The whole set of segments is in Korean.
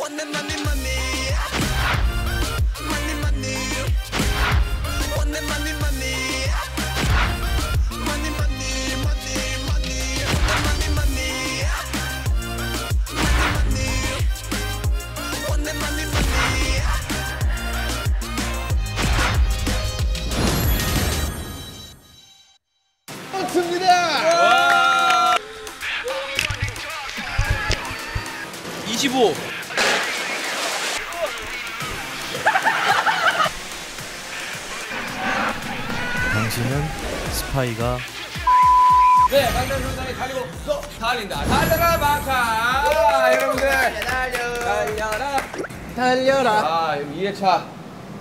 Want the money, money. Money, money. Want the money, money. Money, money, money, money. Want the money, money. Money, money. Want the money, money. 맞습니다. 25 스파이가 네, 만남 현장에 달리고 또 달린다. 달려라 막차. 여러분들 달려라 달려라. 아, 2회차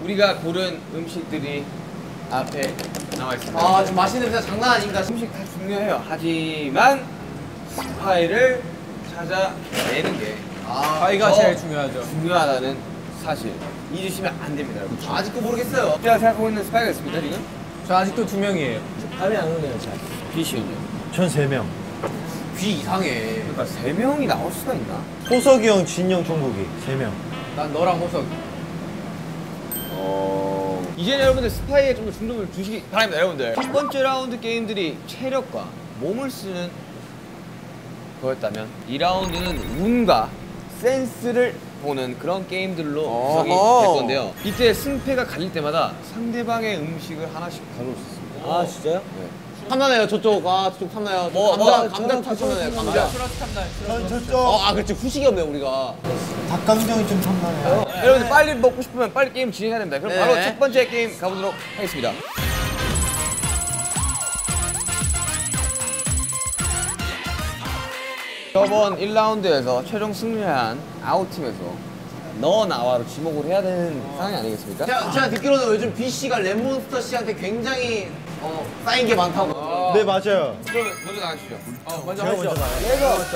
우리가 고른 음식들이 앞에 나와 있습니다. 아, 좀 맛있는 냄새 장난 아닙니다. 음식 다 중요해요. 하지만 스파이를 찾아내는 게 스파이가 더 제일 중요하죠. 중요하다는 사실 잊으시면 안 됩니다. 여러분. 아직도 모르겠어요. 제가 생각하고 있는 스파이가 있습니다, 지금. 저 아직도 두 명이에요. 감이 안 오네요, 잘. 뷔 씨는요? 전 3명 귀 이상해. 그러니까 세 명이 나올 수가 있나? 호석이 형, 진 형, 정국이 3명 난 너랑 호석. 어... 이제 여러분들 스파이에 좀 더 중점을 두시기 바랍니다, 여러분들. 첫 번째 라운드 게임들이 체력과 몸을 쓰는 거였다면 이 라운드는 운과 센스를 보는 그런 게임들로 구성이 될. 건데요. 이때 승패가 갈릴 때마다 상대방의 음식을 하나씩 가져올 수 있습니다. 아 진짜요? 네. 탐나네요, 저쪽. 아, 저쪽 탐나요. 뭐, 감자, 뭐, 감자 다 탐나네요, 감자. 전 저쪽 어, 아, 그렇지. 후식이 없네, 우리가. 닭강정이 좀 탐나요 여러분들 빨리 먹고 싶으면 빨리 게임 진행해야 됩니다. 그럼 네. 바로 첫 번째 게임 가보도록 하겠습니다. 저번 1라운드에서 최종 승리한 아웃팀에서 너 나와로 지목을 해야 되는 상황이 아니겠습니까? 제가, 제가 듣기로는 요즘 B씨가 랩몬스터 씨한테 굉장히 어, 쌓인 게 많다고. 네 맞아요. 그럼 먼저 나가주시죠. 먼저 제가 먼저 나가요.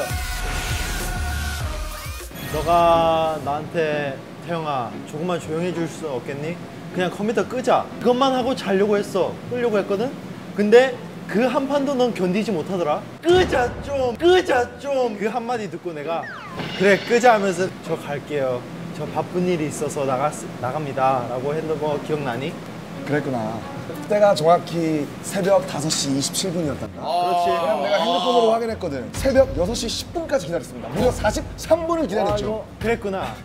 너가 나한테 태영아 조금만 조용히 해줄 수 없겠니? 그냥 컴퓨터 끄자. 그것만 하고 자려고 했어. 끄려고 했거든? 근데 그 한 판도 넌 견디지 못하더라. 끄자 좀. 끄자 좀. 그 한마디 듣고 내가 그래 끄자 하면서 저 갈게요. 저 바쁜 일이 있어서 나갔, 나갑니다. 라고 했던 거 기억나니? 그랬구나. 그때가 정확히 새벽 5시 27분이었단다. 그렇지 왜냐면 내가 핸드폰으로 확인했거든. 새벽 6시 10분까지 기다렸습니다. 무려 43분을 아, 기다렸죠. 이거 그랬구나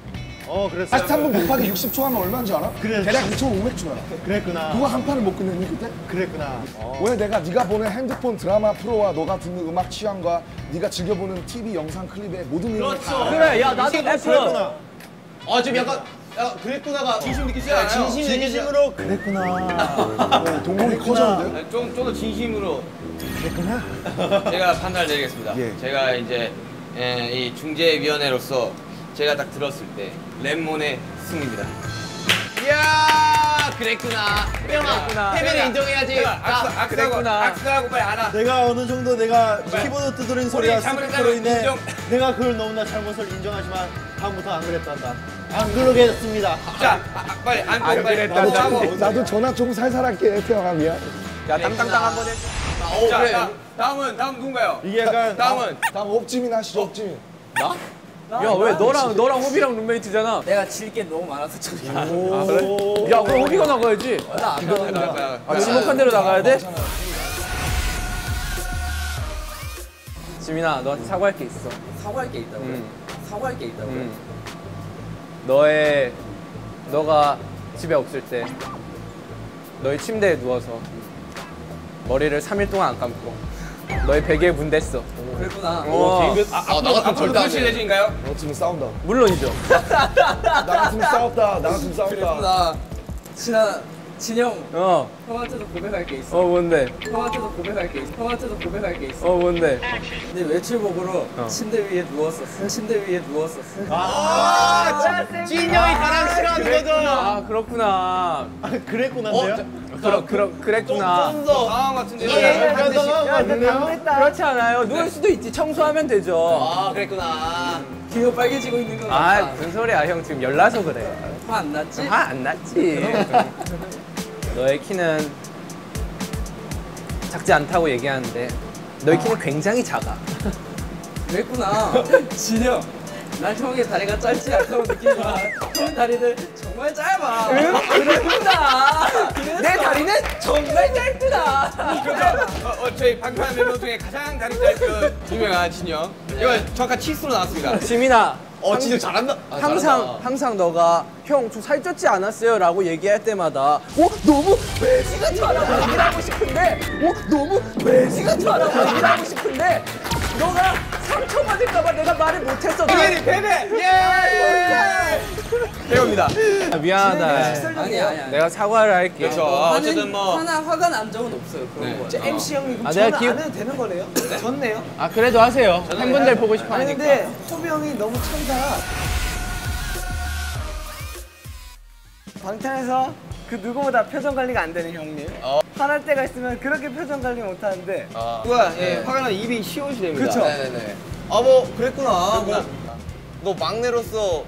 어 그랬어 43분 곱하기 60초 하면 얼마인지 알아? 그래. 대략 2,500초야. 그랬구나 그거 한 판을 못 끝냈니 그때? 그랬구나 어. 왜 내가 네가 보는 핸드폰 드라마 프로와 너가 듣는 음악 취향과 네가 즐겨보는 TV 영상 클립의 모든 내용을 다 알아. 그래, 야, 나도 그랬구나 아, 지금 약간, 야, 그랬구나가. 진심 느끼시잖아요. 진심 진심으로 그랬구나 네, 동공이 커졌는데? 좀, 좀 더 진심으로 그랬구나 제가 판단을 내리겠습니다. 예. 제가 이제 에, 이 중재위원회로서 제가 딱 들었을 때 랩몬의 승리입니다. 이야, 그랬구나. 뿅아, 패배를 인정해야지. 자, 그랬구나. 악수하고 빨리 알아. 내가 어느 정도 내가 키보드 두드린 소리가 스피커로 인해 인정. 내가 그걸 너무나 잘못을 인정하지만 다음부터 안 그랬단다 안 그러겠습니다 자, 아, 아, 빨리 안고 빨리 나도, 전화 좀 살살 할게 태영아 미안. 자, 땅땅땅 한번 해. 오, 자, 그래. 다, 다음은 다음 누군가요? 이게 약간 다음은 다음 옥지민 하시죠 옥지민. 야 왜 너랑 너랑 호비랑 룸메이트잖아. 내가 질 게 너무 많아서 저기 아 그래? 야 그럼 호비가 나가야지. 나, 나, 아 지목한 대로 나가야 돼? 지민아 너한테 사과할 게 있어. 사과할 게 있다고 음. 사과할 게 있다고 음. 너의 너가 집에 없을 때 너의 침대에 누워서 머리를 3일 동안 안 감고 너의 베개에 문 댔어. 그랬구나 어, 아, 나 같으면 절대 안 돼. 대신가요? 너 지금 싸운다. 물론이죠. 나 같으면 싸웠다. 나 같으면 싸웠다. 그랬구나 진아 진영 어, 형한테도 고백할 게 있어 어 뭔데? 형한테도 고백할 게 있어 형한테도 고백할 게 있어 어 뭔데? 근데 외출복으로 어. 침대 위에 누웠었어 침대 위에 누웠었어 진영이 가장 싫어하는 거죠. 아 그렇구나. 아, 그랬구나인데요? 그럼 그럼 그랬구나. 좀더 상황 같은데. 예. 그렇지 않아요. 누울 수도 있지. 청소하면 되죠. 아, 그랬구나. 귀가 빨개지고 있는 거아 같아 무슨 소리야 형 지금 열나서 그래. 화 안 났지? 화 안 났지. 너의 키는 작지 않다고 얘기하는데 너의 키는 굉장히 작아. 그랬구나 진영 난 형의 다리가 짧지 않다고 느끼지만 형의 다리는 정말 짧아. 그렇구나. 내 다리는 정말 짧구나. 어, 어, 저희 방탄 멤버 중에 가장 다리 짧은 유명한 진영. 이거 정확한 치수로 나왔습니다. 지민아. 어 진짜 잘한다. 아, 항상 잘한다. 항상 너가 형저 살쪘지 않았어요라고 얘기할 때마다 어 너무 돼지 같아라고 얘기를 하고 싶은데 어 너무 돼지 같아라고 얘기를 하고 싶은데 너가 상처 받을까봐 내가 말을 못했어. 베베 베베 예. 배우입니다. 미안하다. 아니야 아니야. 내가 사과를 할게. 그렇죠. 어 쨌든 뭐 하나 화가 난 적은 없어요. 그런 거. MC 형님 아 내가 기... 해도 되는 거네요? 졌네요. 아 그래도 하세요. 팬분들 보고 싶어 아니 하니까. 근데 호비 형이 너무 천사. 방탄에서 그 누구보다 표정 관리가 안 되는 형님. 화날 때가 있으면 그렇게 표정 관리 못 하는데. 누가 예, 화가 나면 입이 시옷이 됩니다. 그쵸? 네네네. 아뭐 그랬구나. 뭐, 너 막내로서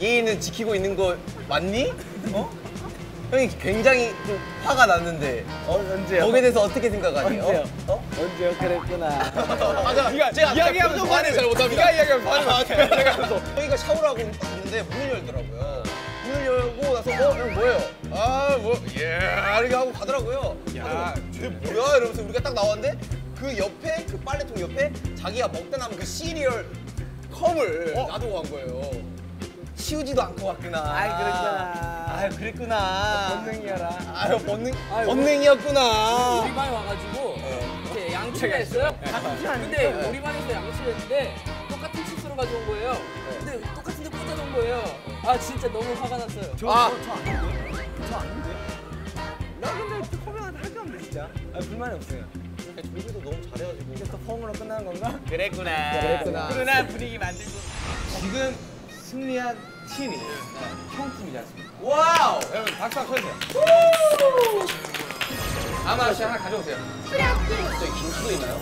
예의는 지키고 있는 거 맞니? 어? 형이 굉장히 좀 화가 났는데 어, 언제요? 거기에 대해서 어떻게 생각하니? 언제요? 어? 언제요? 그랬구나. 맞아. 네가 제가 이야기하면서 관리 잘 못합니다. 네가 이야기하면 반응 아, 제가 그래서 형이가 샤워를 하고 왔는데 문을 열더라고요. 문을 열고 나서 어, 형 뭐예요? 아, 뭐, 예, 이렇게 하고 가더라고요. 야, 쟤 뭐야? 이러면서 우리가 딱 나왔는데 그 옆에, 그 빨래통 옆에 자기가 먹다 남은 그 시리얼 컵을 놔두고 간 거예요. 치우지도 않고 왔구나. 아이, 그랬구나. 아유, 그랬구나. 본능이어라. 아유, 본능, 본능이었구나. 우리 반에 와가지고 이렇게 양치를 했어요. 근데 우리 반에서 양치를 했는데 똑같은 칫솔을 가져온 거예요. 거예요. 아 진짜 너무 화가 났어요. 아, 나 근데 호비한테 할게 없는데 진짜. 아, 불만이 없어요. 저기도 너무 잘해가지고. 이제 또 펑으로 끝나는 건가? 그랬구나. 그랬구나. 훈훈한 분위기 만들고. 지금 승리한 팀이 형 팀이지 않습니까? Wow! 여러분 박수 한번 쳐주세요. 아마 씨 하나 가져오세요. 저기 김치도 있나요?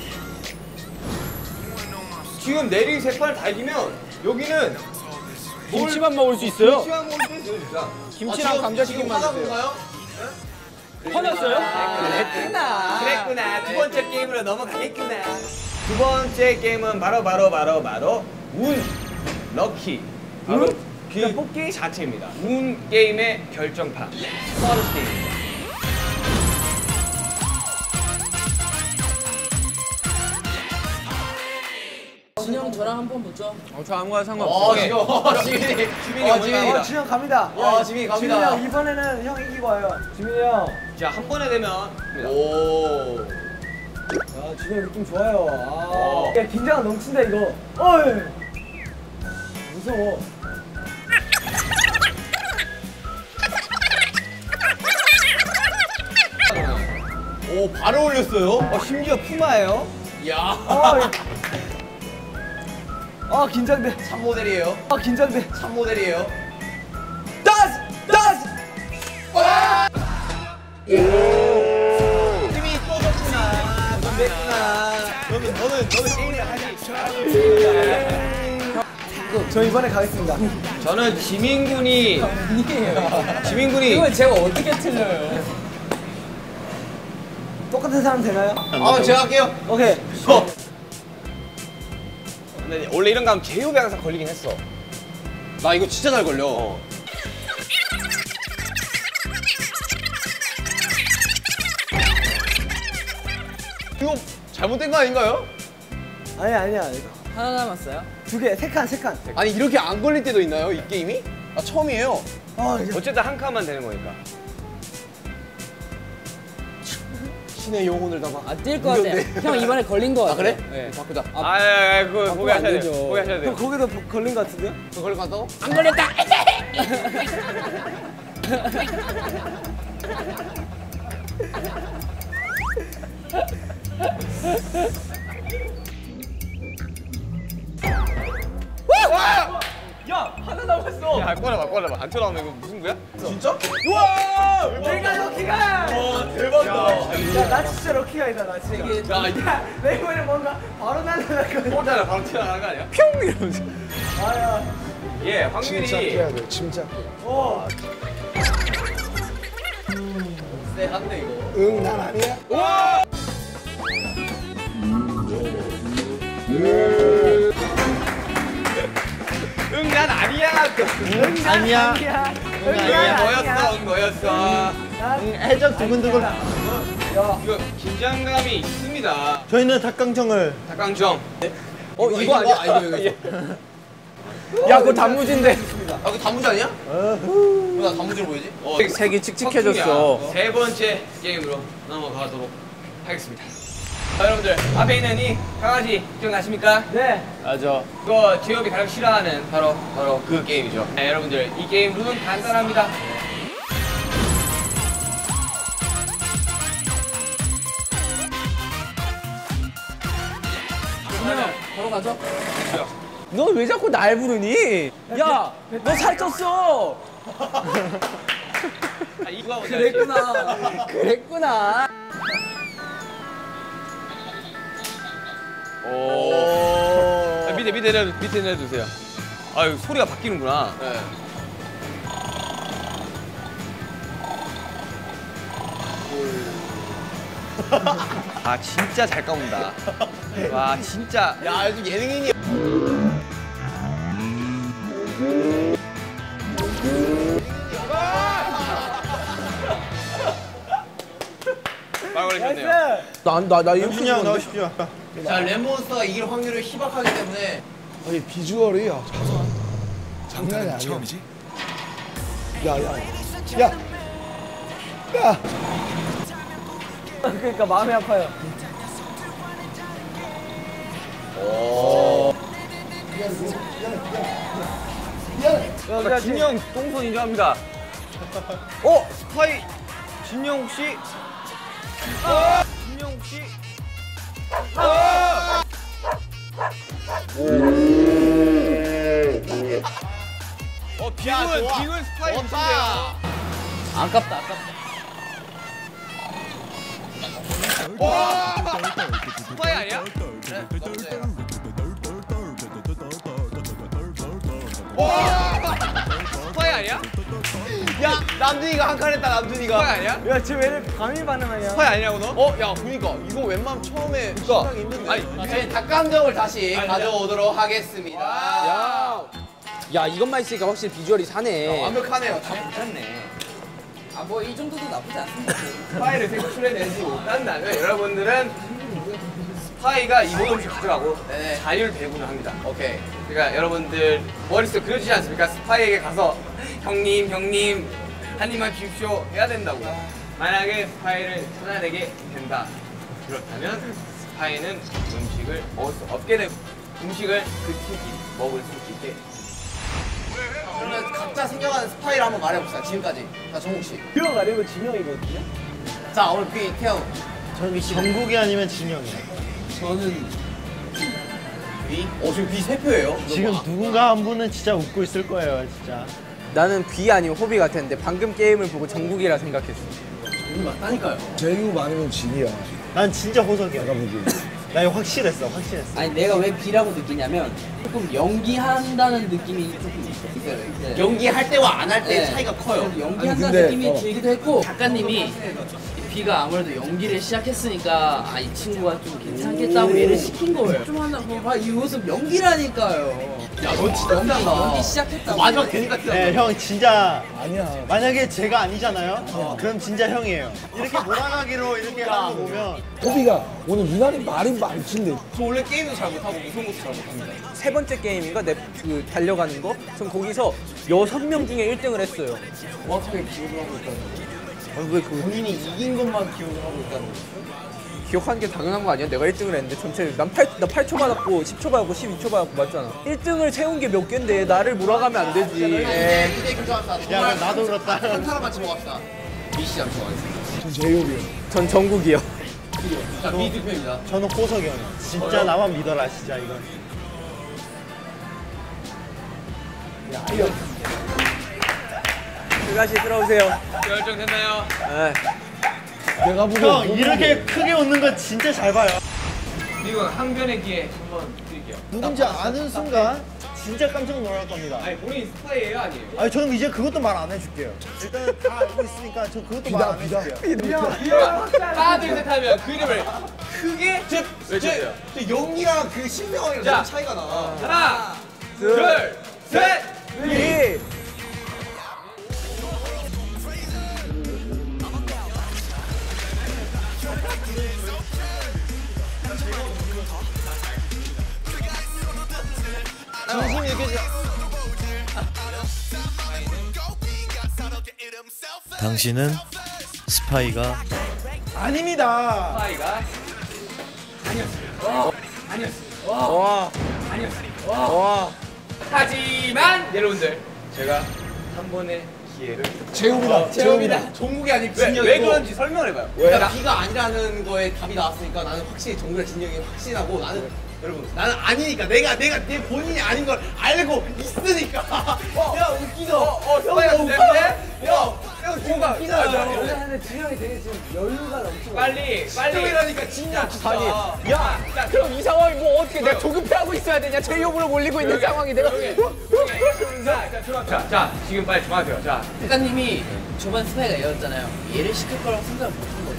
지금 내리 세 판을 다 이기면 여기는 김치만 먹을 수 있어요. 김치만 먹을 수 있어요, 진짜. 김치랑 감자튀김만 지금 드세요. 화나본가요? 화났어요? 그랬구나. 그랬구나. 두 번째 게임으로 넘어가겠구나. 두 번째 게임은 바로 바로 바로 바로 운 럭키. 바로 그 뽑기 자체입니다. 운 게임의 결정판. 서비스 게임입니다. 저랑 한번 보죠. 어, 저 아무거나 어, 상관없어요. 지금, 어, 지민이. 지민이 어, 지민이. 어, 진영 갑니다. 어, 지민이 지민이 갑니다. 형 이번에는 형 이기고 와요. 지민이 형. 자, 한 번에 되면 오. 아, 진영 느낌 좋아요. 아. 어. 야, 긴장 넘친다 이거. 어이. 무서워. 오, 바로 올렸어요? 어, 심지어 푸마예요. 야 아, 아 긴장돼. 3모델이에요. 아 긴장돼. 3모델이에요. 다스 다스. 힘이 떠졌구나. 넌 됐구나. 너는, 너는, 너는 게임을 하지. 저 이번에 가겠습니다. 저는 지민군이 지민군이 이걸 제가 어떻게 틀려요? 똑같은 사람 되나요? 아, 제가 할게요. 오케이. 어. 근데 원래 이런 거 하면 제육이 항상 걸리긴 했어. 나 이거 진짜 잘 걸려. 이거 잘못된 거 아닌가요? 아니 아니야. 이거. 하나 남았어요? 두 개, 세 칸, 세 칸. 아니 이렇게 안 걸릴 때도 있나요? 이 게임이? 아 처음이에요. 아, 이제 어쨌든 한 칸만 되는 거니까. 신의 영혼을 담아. 아뛸것 같아. 형 이번에 걸린 거 같아. 아 그래? 네. 바꾸자. 아, 아, 아, 그거 바꾸면 포기하셔야 안 돼요. 되죠. 포기하셔야 돼요. 형 거기도 버- 걸린 것 같은데요? 그 걸릴 것 같다고? 안 걸렸다. 야, 꺼내봐, 꺼내봐. 안 튀어나오면 이거 무슨 거야? 진짜? 내가 럭키가. 와 대박이다. 야, 나 진짜 럭키가이다, 나 진짜. 야, 야, 내 이번에 뭔가 바로 날라갈 거. 혼자라 바로 튀어나가는 거 아니야? 뿅 이러면서. 아야. 예, 확률이 침착해야 돼, 침착해. 어. 쎄한데 이거. 응, 난 아니야. 응, 난 아니야. 아니야. 응, 너였어, 응, 너였어. 응, 해적 두근두근. 이거 긴장감이 있습니다. 저희는 닭강정을 닭강정. 어 이거 아니야? 아, 이거, 이거. 야 그거 단무지인데. 아, 이거 단무지 아니야? 왜나 단무지로 보이지? 어, 색이 칙칙해졌어. 세 번째 게임으로 넘어가도록 하겠습니다. 자, 여러분들 앞에 있는 이 강아지 기억나십니까? 네. 맞아. 이거 제이홉이 가장 싫어하는 바로 바로 그 게임이죠. 네, 여러분들 이 게임 룰은 간단합니다. 그러면 바로 가죠. 너 왜 자꾸 날 부르니? 야, 너 살쪘어. 아, 이거 그랬구나. 그랬구나. 오. 아, 밑에 밑에 내려 밑에 내려주세요. 아유 소리가 바뀌는구나. 네. 아 진짜 잘 까운다. 와 진짜. 야, 요즘 예능인이. 말 걸리셨네요. 나나나 이거 현준이 형 나오십시오. 자, 레몬스터가 이길 확률이 희박하기 때문에 아니 비주얼이 야, 장난 장난이 아니야. 처음이지? 야, 야, 야, 야. 그러니까 마음이 아파요. 야, 진영 똥손 인정합니다. 어 스파이 진영 혹시? 혹시? 어 빅은 빅은 스파이 무슨데요? 아깝다, 아깝다. 스 남준이가 한 칸 했다, 남준이가. 스파이 아니야? 야, 쟤 왜 이렇게 감히 반응하냐? 스파이 아니냐고 너? 어, 야, 그니까 이거 웬만하면 처음에 생각이 있는데. 아니 저희 닭강정을 다시 가져오도록 하겠습니다. 야, 야 이것만 있으니까 확실히 비주얼이 사네. 완벽하네요. 다 괜찮네. 아, 뭐 이 정도도 나쁘지 않습니다. 스파이를 색출해내지 못한다면 여러분들은 스파이가 이 모든 음식 가져가고 네네. 자율 배분을 합니다. 오케이. 그러니까 여러분들 머릿속에 그려지지 않습니까? 스파이에게 가서 형님 형님 한 입만 주십시오 해야 된다고. 만약에 스파이를 찾아내게 된다. 그렇다면 스파이는 음식을 먹을 수 없게 되고 음식을 그 팀이 먹을 수 있게 그러면 각자 생각하는 스파이를 한번 말해봅시다. 지금까지. 자, 정국 씨. 형 아니면 진영이거든요? 자, 오늘 비 태영. 저기 정국이 아니면 진영이야. 저는 비? 어, 지금 비세 표예요. 지금 누군가 한 분은 진짜 웃고 있을 거예요, 진짜. 나는 귀 아니면 호비 같았는데 방금 게임을 보고 정국이라 생각했어. 맞다니까요. 제이홉 아니면 진이야. 난 진짜 호석이야. 내가 보기. 나 이거 확실했어, 확실했어. 아니 내가 왜 B라고 느끼냐면 조금 연기한다는 느낌이 조금 있어요. 연기할 때와 안 할때 네. 차이가 커요. 연기한다는 아니, 근데, 느낌이 어. 들기도 했고 작가님이 B가 아무래도 연기를 시작했으니까 아 이 친구가 좀 괜찮겠다고 얘를 시킨 거예요. 좀 하나 봐봐 이 모습 연기라니까요. 야, 너 진짜 연기 시작했다고. 마지막 되니까. 네, 형 진짜 아니야. 만약에 제가 아니잖아요. 그럼 진짜 형이에요. 이렇게 몰아가기로 이렇게 하는 거 보면 호비가 오늘 유난히 말이 많긴데 저 원래 게임도 잘 못하고 무서운 것도 잘 못합니다. 세 번째 게임인가 내 그 달려가는 거? 전 거기서 여섯 명 중에 1등을 했어요. 정확하게 기억을 하고 있다는 거죠. 아, 왜 그, 본인이 이긴 것만 기억을 하고 있다는 거죠. 기억하는 게 당연한 거 아니야? 내가 1등을 했는데 전체 난 8, 나 8초 받았고 10초 받았고 12초 받았고 맞잖아. 1등을 세운 게몇 갠데 나를 몰아가면 안 되지. 네, 이제 교정합시다. 야, 나도 그렇다. 한 사람만 집어갑시다. 미씨 잠시 가겠습니다. 전 제이홉이야. 전 정국이요. 자, B 득표입니다. 저는 호석이 형이야. 진짜 나만 믿어라, 진짜 이건. 다시 들어오세요. 결정됐나요? 에. 내가 보기 형, 이렇게 크게 웃는 거 진짜 잘 봐요. 그리고 항변의 기회 한번 드릴게요. 누군지 아는 순간 진짜 깜짝 놀랄 겁니다. 아니 본인 스파이예요 아니에요? 아니 저는 이제 그것도 말 안 해줄게요. 일단은 다 알고 있으니까 저 그것도 말 안 해줄게요. 하나 둘셋 하면 그 이름을 크게 외쳐주세요. 저 연기랑 그 신명이랑 차이가 나. 하나, 둘, 셋. 셋! 당신은 스파이가 아닙니다. 스파이가? 하지만 여러분들 제가 한 번의 기회를 제육이다. 제옵니다. 종국이 아니고 왜, 왜 그런지 설명을 해봐요. 그러니까 B가 아니라는 거에 답이 나왔으니까 나는 확실히 정글의 진영이 확신하고 나는 여러분 나는 아니니까 내가 내가 내 본인이 아닌 걸 알고 있으니까 야 웃기죠 어, 스파이가 형 됐네? 웃겨 야형 뭐가 근데 진영이 되게 지금 여유가 넘쳐. 빨리 빨리 진영 진짜 야, 야 그럼 이 상황이 뭐 어떻게 내가 조급해 하고 있어야 되냐? 제이홉으로 몰리고 있는 상황이 내가 자, 자, 자, 자, 자, 지금 빨리 정하세요. 자, 작가님이 저번 스파이가 얘였잖아요. 얘를 시킬 거라고 생각을 못한 거죠.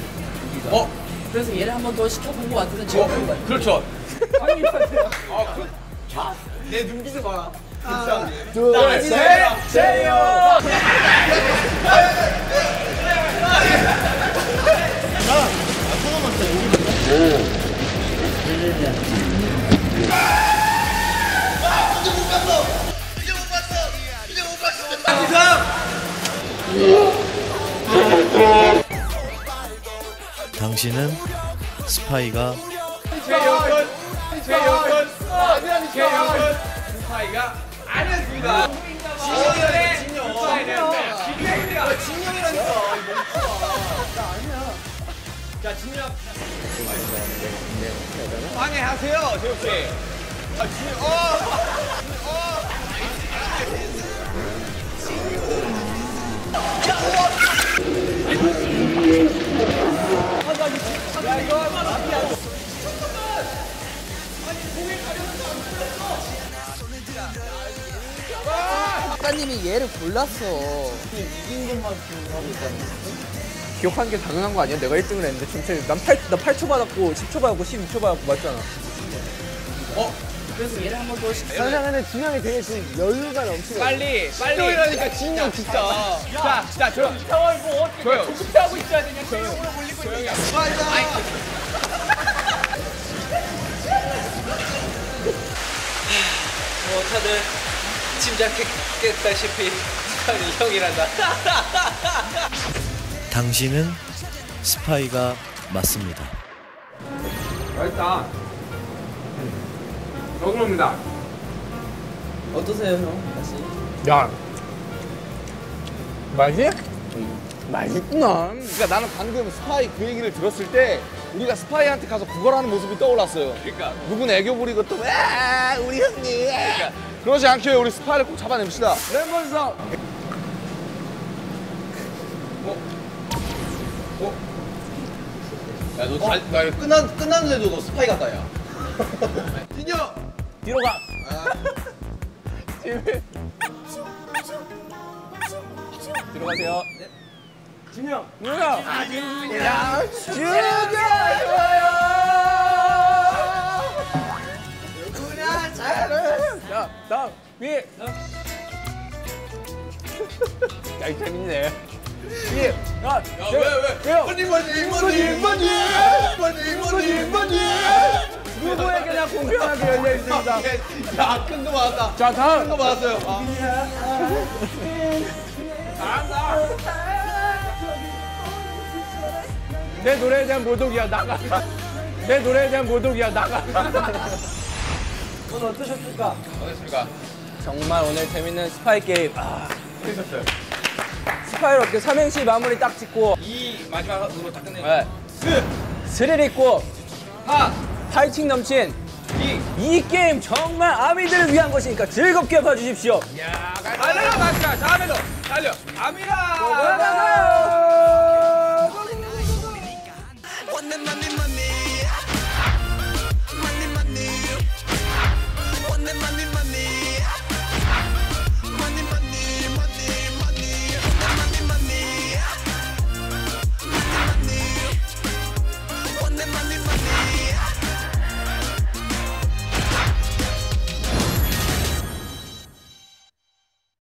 우리가. 어? 그래서 얘를 한 번 더 시켜본 것 같으면 제가 그런 거 같아요. 그렇죠. 내 눈빛을 봐라 둘, 셋. 제이홉. 당신은 스파이가 제이홉은 제이홉은 제이홉은 스파이가 아니었습니다. 진영이네. 진영. 진영이네. 진영이라니까. 자, 진영. 방해하세요, 제이홉 씨. 아, 진영. 어. 작가님이 얘를 골랐어. 기억하는 게 당연한 거 아니야? 내가 1등을 했는데 전체 난 8, 나 8초 받았고 10초 받았고 12초 받았고 맞잖아. 그래서 얘를 한 번 더 시켜. 근데 진영이 되게 지금 여유가 넘쳐. 빨리, 빨리. 진영이라니까, 진영 진짜. 자, 자, 저. 상황이 뭐 어떻게. 조급해하고 있어야 되냐? 제이홉으로 몰리고 있는 뭐 다들 짐작했다시피 스파이 형이란다. 당신은 스파이가 맞습니다. 맛있다. 너그럽니다. 어떠세요, 형? 다시. 야. 맛이? 맛있구나. 그러니까 나는 방금 스파이 그 얘기를 들었을 때 우리가 스파이한테 가서 구걸하는 모습이 떠올랐어요. 그러니까. 누군 애교 부리고 또 와, 우리 형님. 그러지 않게 우리 스파이를 꼭 잡아냅시다. 레몬서. 야너 잘, 나 끝난 끝났는데도 너 스파이 같다 야 진영 뒤로 가. 들어가세요. 진영. 뭐야? 야, 나 위. 야, 이 재밌네. 위. 야, 왜 왜? 왜요? 뭐니 뭐니 뭐니 뭐니 뭐니 뭐니 뭐니 누구에게나 공평하게 열려 있습니다. 야 큰 거 맞았다 자, 다음. 큰거 맞았어요 아. 내 노래에 대한 모독이야 나가. 내 노래에 대한 모독이야 나가. 오늘 어떠셨습니까? 어떻습니까? 정말 오늘 재밌는 스파이 게임. 아, 재밌었어요. 스파이로 어떻게 삼행시 마무리 딱 짓고 이 마지막으로 다 끝내고. 네. 스릴 있고 하, 파이팅 넘친 이. 이 게임 정말 아미들을 위한 것이니까 즐겁게 봐주십시오. 야, 달려라, 마스카. 다음에도 달려. 갑니다.